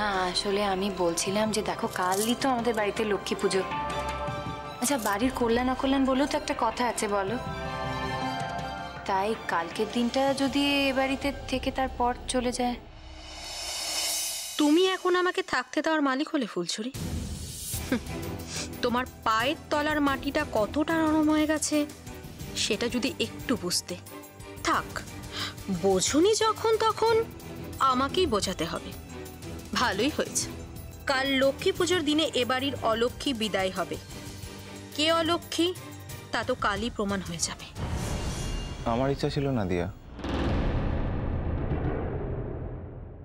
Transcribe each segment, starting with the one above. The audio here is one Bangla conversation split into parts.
না, আসলে আমি বলছিলাম যে দেখো, কালই তো আমাদের বাড়িতে লক্ষ্মী পুজো। আচ্ছা বাড়ির কল্যাণ, অকল্যাণ বলেও তো একটা কথা আছে, বলো। তাই কালকের দিনটা যদি এ বাড়িতে থেকে তারপর চলে যায়। তুমি এখন আমাকে থাকতে দেওয়ার মালিক হলে, ফুলছড়ি। তোমার পায়ের তলার মাটিটা কতটা নরম হয়ে গেছে, সেটা যদি একটু বুঝতে। থাক, বোঝুনি যখন তখন আমাকেই বোঝাতে হবে। ভালোই হয়েছে। কাল লক্ষ্মী পুজোর দিনে এবাড়ির অলক্ষ্মী বিদায় হবে। কে অলক্ষ্মী? তা তো কালই প্রমাণ হয়ে যাবে। আমার ইচ্ছা ছিল না দিয়া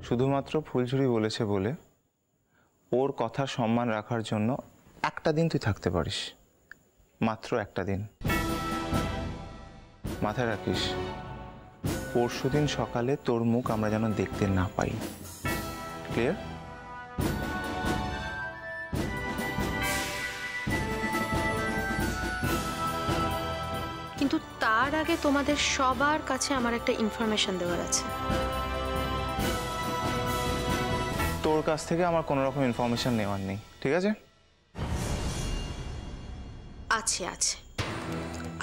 শুধুমাত্র ফুলঝুরি বলেছে বলে ওর কথা সম্মান রাখার জন্য একটা দিন তুই থাকতে পারিস। মাত্র একটা দিন। মাথায় রাখিস পরশু দিন সকালে তোর মুখ আমরা যেন দেখতে না পাই। ক্লিয়ার কিন্তু তার আগে তোমাদের সবার কাছে আমার একটা ইনফরমেশন দেওয়ার আছে। তোর কাছ থেকে আমার কোনো রকম ইনফরমেশন নেওয়ার নেই ঠিক আছে? আছে আছে।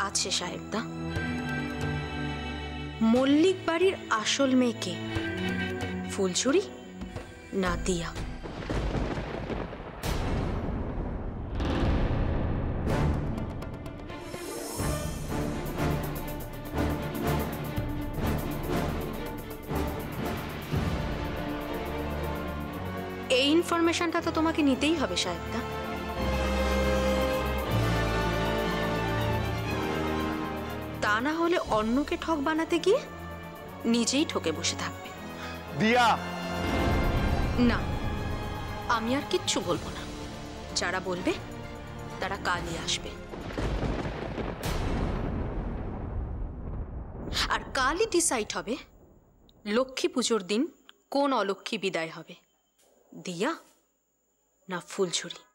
আছে সাহেবদা মল্লিক বাড়ির আসল মেয়েকে। ফুলঝুরি? না দিয়া। এই ইনফরমেশনটা তো তোমাকে নিতেই হবে, সাহেবদা। তা না হলে অন্যকে ঠক বানাতে গিয়ে নিজেই ঠকে বসে থাকবে। দিয়া! না, আমি আর কিচ্ছু বলব না। যারা বলবে, তারা কালই আসবে। আর কালই ডিসাইড হবে, লক্ষ্মী পুজোর দিন কোন অলক্ষ্মী বিদায় হবে। দিয়া না ফুলঝুরি।